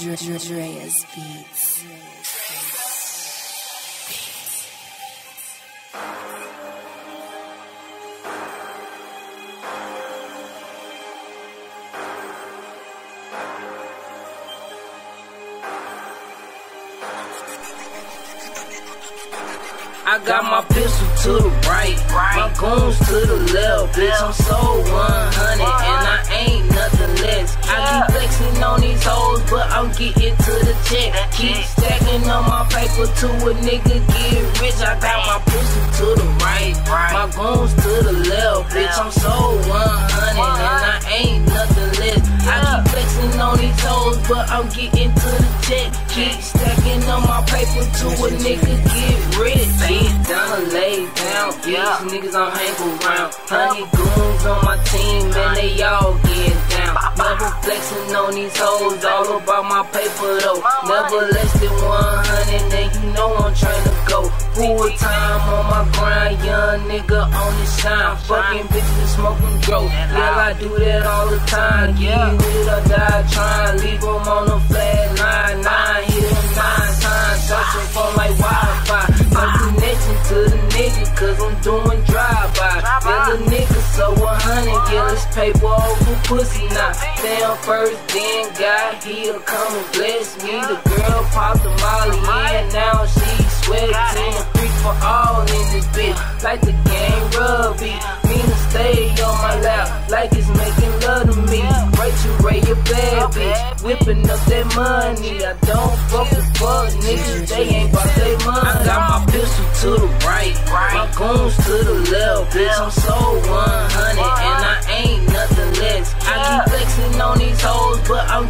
Dre- Dre- Drea's Beats. I got my pistol to the right, my goons to the left, bitch. I'm so 100 and I ain't nothing check. Keep stacking on my paper to a nigga get rich. I got my pistol to the right, my goons to the left, bitch. I'm so 100 and I ain't nothing less. I keep flexing on these hoes, but I'm getting to the check. Keep stacking on my paper to a nigga get rich. Get down, lay down, these niggas I'm hang around. Honey goons on my team, man, they all get down. Never flexing on these hoes, all about my paper though. Never less than 100, then you know I'm trying to go. Full time on my grind, young nigga on this time. Fucking bitches and smoking dope. Yeah, I do that all the time. Yeah, hit or die trying, leave them on the flat line. Nine, hit them nine times, searching for like Wi-Fi. No connection to the nigga, cause I'm doing drive-by. Feel a nigga, so 100, yeah, let's paper pussy now. Damn, first then God, he'll come and bless me. The girl popped the molly in, now she sweating. Freak for all in this bitch, like the game rugby. Mean to stay on my lap, like it's making love to me. Rachael Ray, a bad bitch, whipping up that money. I don't fuck with fuck niggas, they ain't bout their money. I got my pistol to the right, my goons to the left, bitch. I'm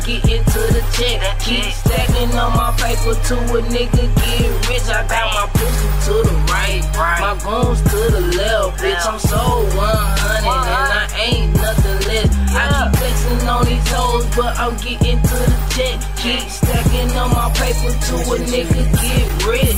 but I'm getting to the check. Keep stacking on my paper to a nigga get rich. I got my pistol to the right, my goons to the left, bitch. I'm so 100 and I ain't nothing less. I keep flexing on these hoes, but I'm getting to the check. Keep stacking on my paper to a nigga get rich.